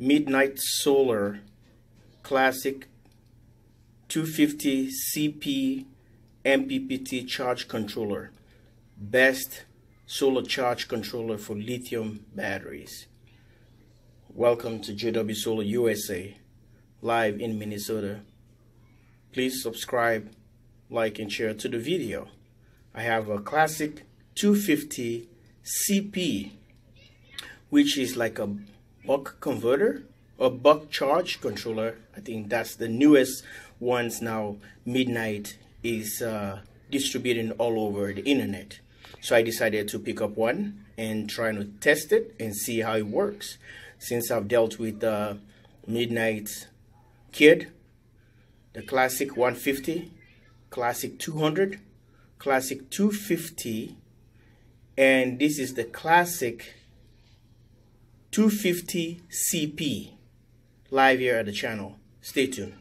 Midnite Solar Classic 250 CP MPPT charge controller. Best solar charge controller for lithium batteries. Welcome to JW Solar USA, live in Minnesota. Please subscribe, like, and share to the video. I have a classic 250 CP, which is like a buck converter or buck charge controller. I think that's the newest ones now. Midnite is uh, distributing all over the internet. So I decided to pick up one and try to test it and see how it works. Since I've dealt with uh, Midnite Kid, the Classic 150, Classic 200, Classic 250, and this is the Classic 250 CP live here at the channel. Stay tuned.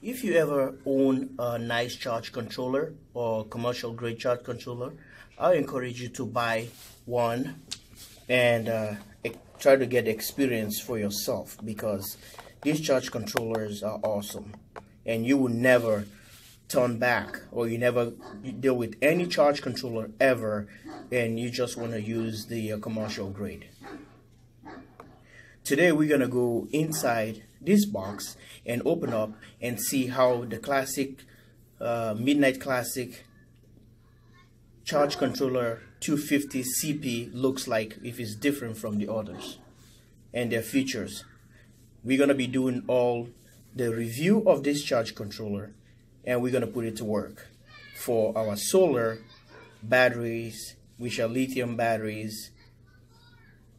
If you ever own a nice charge controller or commercial grade charge controller, I encourage you to buy one and uh, try to get experience for yourself because these charge controllers are awesome and you will never turn back or you never deal with any charge controller ever and you just want to use the uh, commercial grade. Today we're going to go inside this box and open up and see how the classic uh, Midnite Classic charge controller 250 CP looks like if it's different from the others and their features. We're going to be doing all the review of this charge controller and we're going to put it to work for our solar batteries which are lithium batteries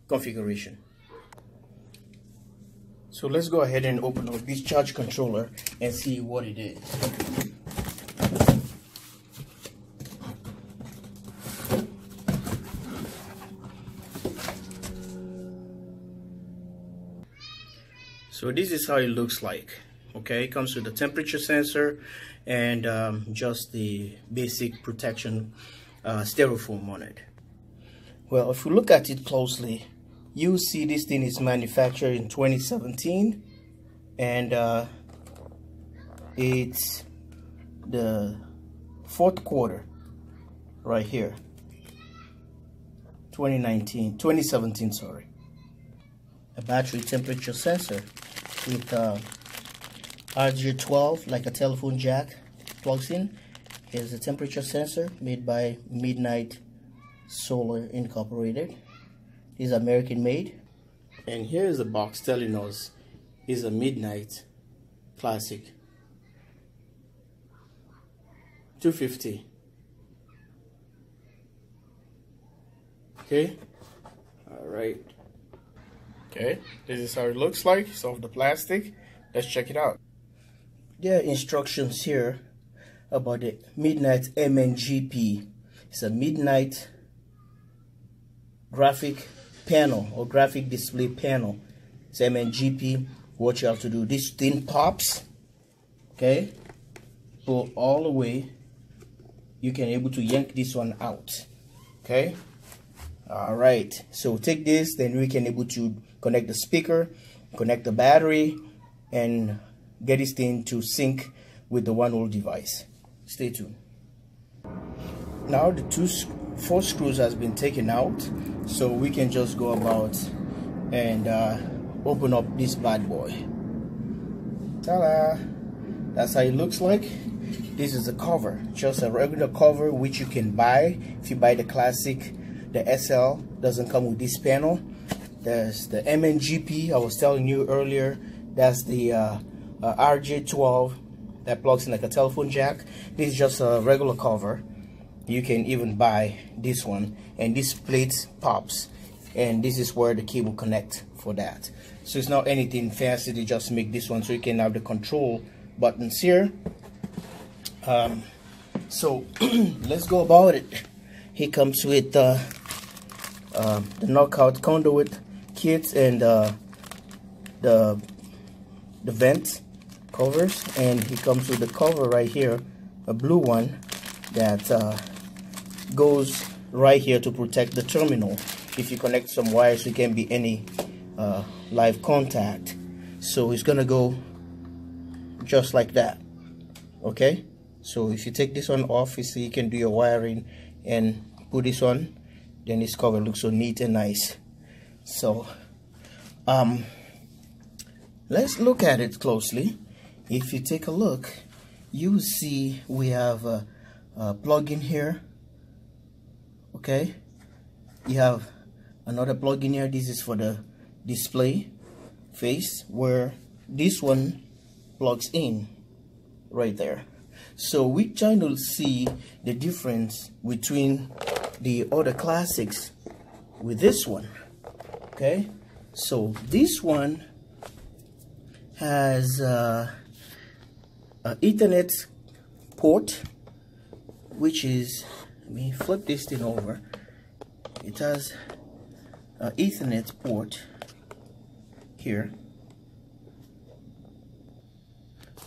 configuration. So let's go ahead and open up this charge controller and see what it is. So this is how it looks like. Okay, it comes with a temperature sensor and um, just the basic protection uh, styrofoam on it. Well, if we look at it closely, you see this thing is manufactured in 2017 and uh, it's the fourth quarter right here. 2019 2017 sorry. A battery temperature sensor with uh, RJ12 like a telephone jack plugs in. Here's a temperature sensor made by Midnite Solar Incorporated is American made. And here is the box telling us is a Midnite Classic 250. Okay. All right. Okay. This is how it looks like. It's off the plastic. Let's check it out. There are instructions here about the Midnite MNGP. It's a Midnite graphic panel or graphic display panel. It's MNGP. What you have to do, this thing pops, okay? Pull all the way. You can able to yank this one out, okay? All right, so take this, then we can able to connect the speaker, connect the battery, and get this thing to sync with the one old device. Stay tuned. Now the two four screws has been taken out so we can just go about and uh, open up this bad boy. Ta-da! That's how it looks like. This is a cover just a regular cover which you can buy. If you buy the classic the SL doesn't come with this panel. There's the MNGP I was telling you earlier. That's the uh, uh, RJ12 that plugs in like a telephone jack. This is just a regular cover you can even buy this one. And this plate pops. And this is where the cable connect for that. So it's not anything fancy. To just make this one so you can have the control buttons here. Um, so let's go about it. He comes with uh, uh, the knockout conduit kit and uh, the the vent covers. And he comes with the cover right here a blue one that uh, goes right here to protect the terminal. If you connect some wires it can be any uh, live contact. So it's gonna go just like that okay? So if you take this one off you see you can do your wiring and put this on then this cover looks so neat and nice. So um let's look at it closely. If you take a look you see we have a, a plug in here okay? You have another plug in here. This is for the display face where this one plugs in right there. So we're trying to see the difference between the other classics with this one okay? So this one has uh, an ethernet port which is let me flip this thing over. It has an ethernet port here.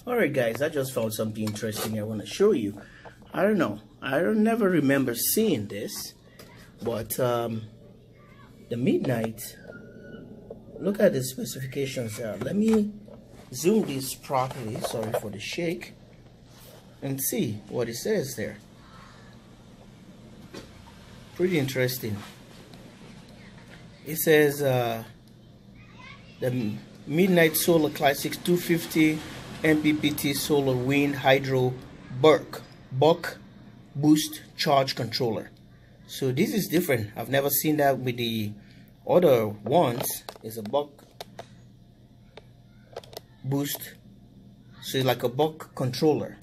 Alright guys I just found something interesting I want to show you. I don't know. I don't never remember seeing this but um, the Midnite look at the specifications there. Let me zoom this properly sorry for the shake and see what it says there pretty interesting it says uh, the Midnite Solar Classics 250 MPPT Solar Wind Hydro Buck Buck Boost Charge Controller. So this is different. I've never seen that with the other ones. It's a Buck Boost. So it's like a Buck controller.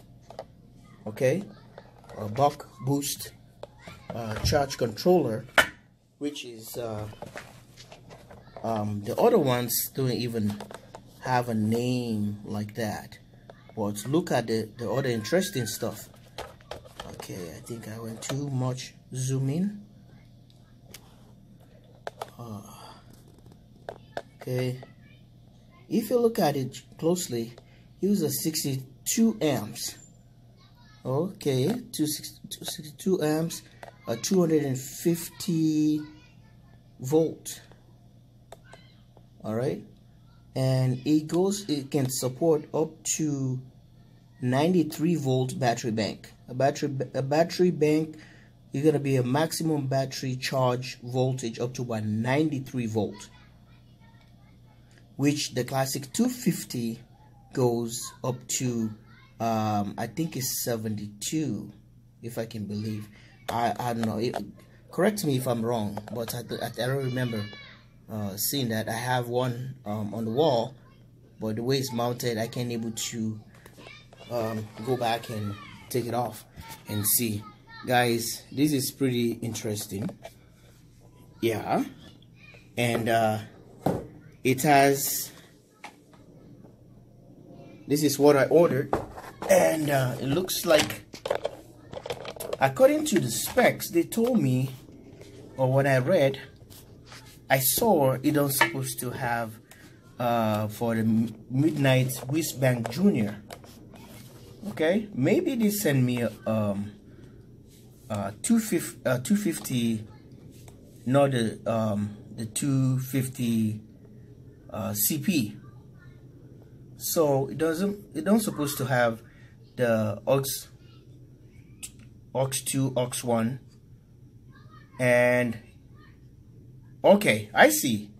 Okay, a Buck Boost uh, charge controller, which is uh, um, the other ones don't even have a name like that. But look at the, the other interesting stuff. Okay, I think I went too much zooming. Uh, okay, if you look at it closely, use a 62 amps. Okay, 262 amps, a 250 volt. All right? And it goes it can support up to 93 volt battery bank. A battery a battery bank is going to be a maximum battery charge voltage up to about 93 volt which the classic 250 goes up to um, I think it's 72 if I can believe I, don't know. It, correct me if I'm wrong but I, I, I don't remember uh, seeing that. I have one um, on the wall but the way it's mounted I can't able to um, go back and take it off and see. Guys this is pretty interesting. Yeah. And uh, it has this is what I ordered. And uh, it looks like according to the specs they told me or what I read I saw it was supposed to have uh, for the Midnite Whiz Bang Junior. Okay, maybe they send me a um, uh, 250, uh, 250 not the um, the 250 uh, CP. So it doesn't it don't supposed to have the aux aux 2 aux 1 and Okay, I see.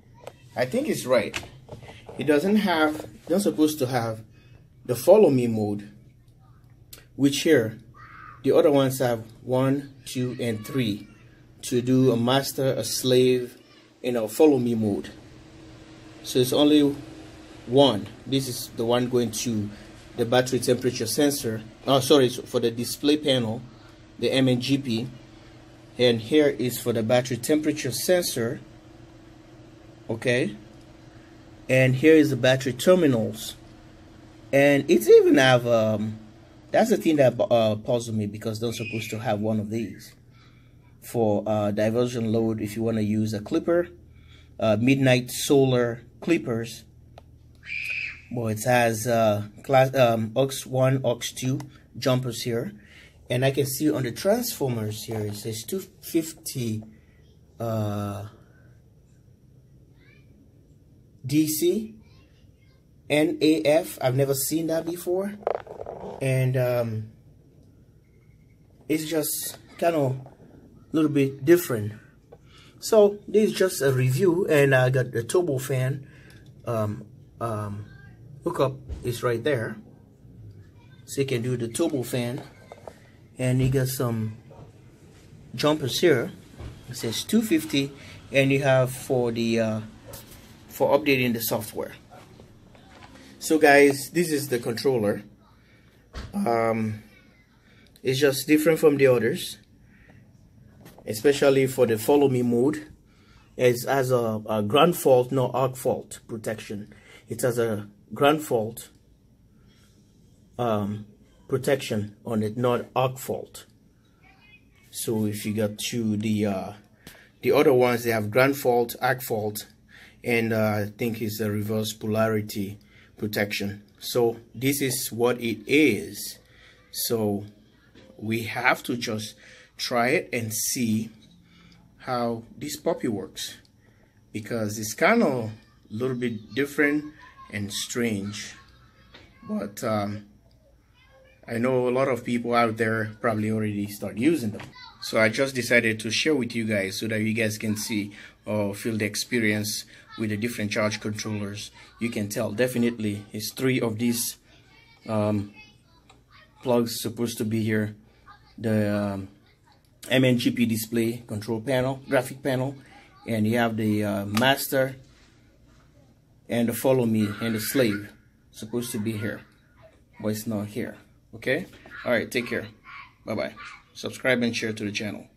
I think it's right. It doesn't have, not supposed to have the follow me mode, which here, the other ones have one, two, and three to do a master, a slave, you know, follow me mode. So it's only one. This is the one going to the battery temperature sensor. Oh, sorry, for the display panel, the MNGP. And here is for the battery temperature sensor okay? And here is the battery terminals. And it's even have um, that's the thing that uh, puzzled me because they're supposed to have one of these. For uh, diversion load if you want to use a clipper uh, Midnite solar clippers. Well it has uh, class um, aux 1 aux 2 jumpers here and I can see on the transformers here it says 250 uh, DC NAF I've never seen that before. And um, it's just kind of a little bit different. So this is just a review and I got the turbo fan um, um, hookup is right there. So you can do the turbo fan and you got some jumpers here. It says 250 and you have for the uh, for updating the software. So guys this is the controller. Um, it's just different from the others especially for the follow me mode. It has a, a ground fault no arc fault protection. It has a ground fault um, protection on it not arc fault. So if you got to the uh, the other ones they have ground fault arc fault and uh, I think it's a reverse polarity protection. So this is what it is. So we have to just try it and see how this puppy works because it's kind of a little bit different and strange. But um, I know a lot of people out there probably already start using them. So I just decided to share with you guys so that you guys can see or feel the experience with the different charge controllers. You can tell definitely it's three of these um, plugs supposed to be here. The um, MNGP display control panel, graphic panel, and you have the uh, master and the follow me and the slave supposed to be here, but it's not here. Okay? Alright, take care. Bye bye. Subscribe and share to the channel.